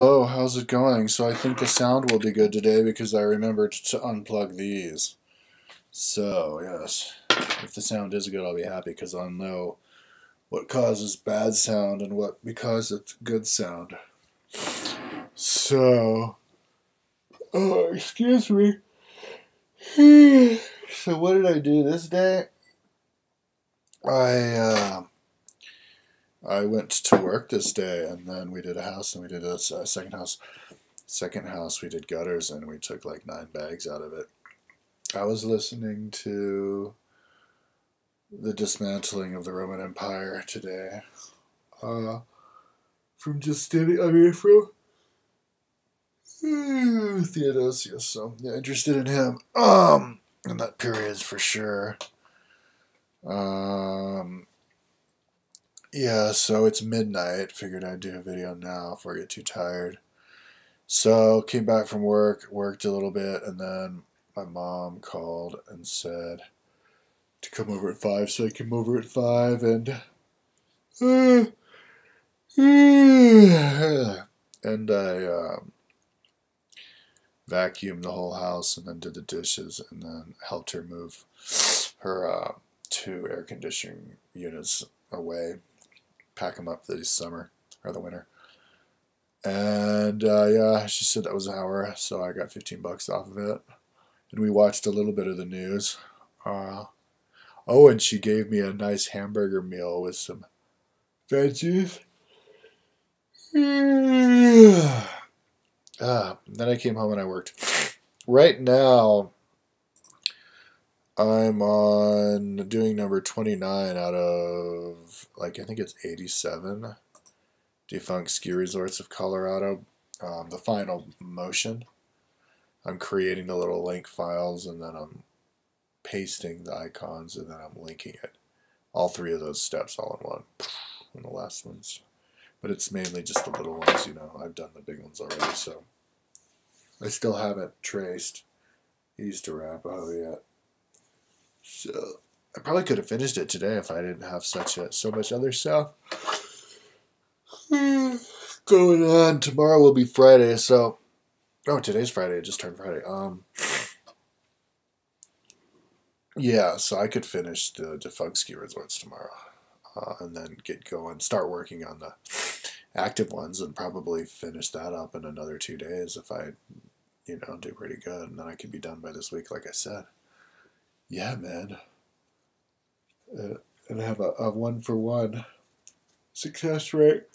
Oh, how's it going? So I think the sound will be good today because I remembered to unplug these. So, yes, if the sound is good, I'll be happy because I'll know what causes bad sound and what because it's good sound. So, oh, excuse me. so what did I do this day? I, uh, I went to work this day, and then we did a house, and we did a, a second house. Second house, we did gutters, and we took like nine bags out of it. I was listening to the dismantling of the Roman Empire today. Uh, from Justinian, I mean, from Theodosius. So, yeah, interested in him. Um, in that period for sure. Um, yeah, so it's midnight. Figured I'd do a video now before I get too tired. So came back from work, worked a little bit, and then my mom called and said to come over at five. So I came over at five and uh, and I um, vacuumed the whole house and then did the dishes and then helped her move her uh, two air conditioning units away pack them up this summer or the winter. And uh, yeah, she said that was an hour, so I got 15 bucks off of it. And we watched a little bit of the news. Uh, oh, and she gave me a nice hamburger meal with some veggies. ah, then I came home and I worked. Right now, I'm on doing number 29 out of, like, I think it's 87 defunct ski resorts of Colorado. Um, the final motion. I'm creating the little link files and then I'm pasting the icons and then I'm linking it. All three of those steps all in one. And the last ones. But it's mainly just the little ones, you know. I've done the big ones already, so. I still haven't traced East Arapahoe yet. So I probably could have finished it today if I didn't have such a so much other stuff going on. Tomorrow will be Friday, so oh, today's Friday. It just turned Friday. Um, yeah, so I could finish the defunct ski resorts tomorrow, uh, and then get going, start working on the active ones, and probably finish that up in another two days if I, you know, do pretty good, and then I could be done by this week, like I said yeah, man. Uh, and have a, a one for one success rate.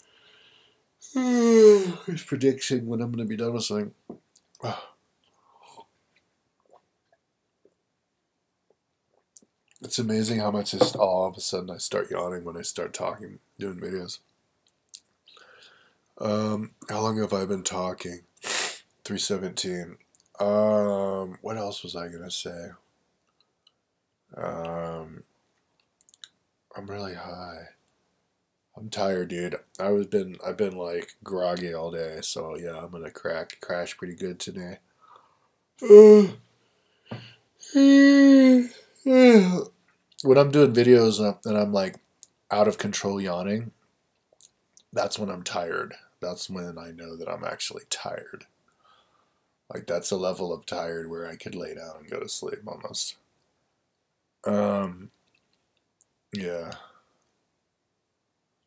It's predicting when I'm going to be done with something. It's amazing how much just all of a sudden I start yawning when I start talking, doing videos. Um, how long have I been talking? 317. Um, what else was I going to say? Um, I'm really high. I'm tired, dude. I was been I've been like groggy all day, so yeah, I'm gonna crack crash pretty good today. when I'm doing videos and I'm like out of control yawning, that's when I'm tired. That's when I know that I'm actually tired. Like that's a level of tired where I could lay down and go to sleep almost. Um, yeah.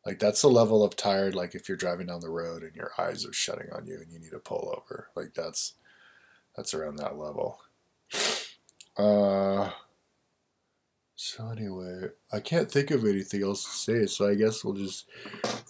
Like that's the level of tired. Like if you're driving down the road and your eyes are shutting on you and you need to pull over. Like that's that's around that level. Uh. So anyway, I can't think of anything else to say, so I guess we'll just.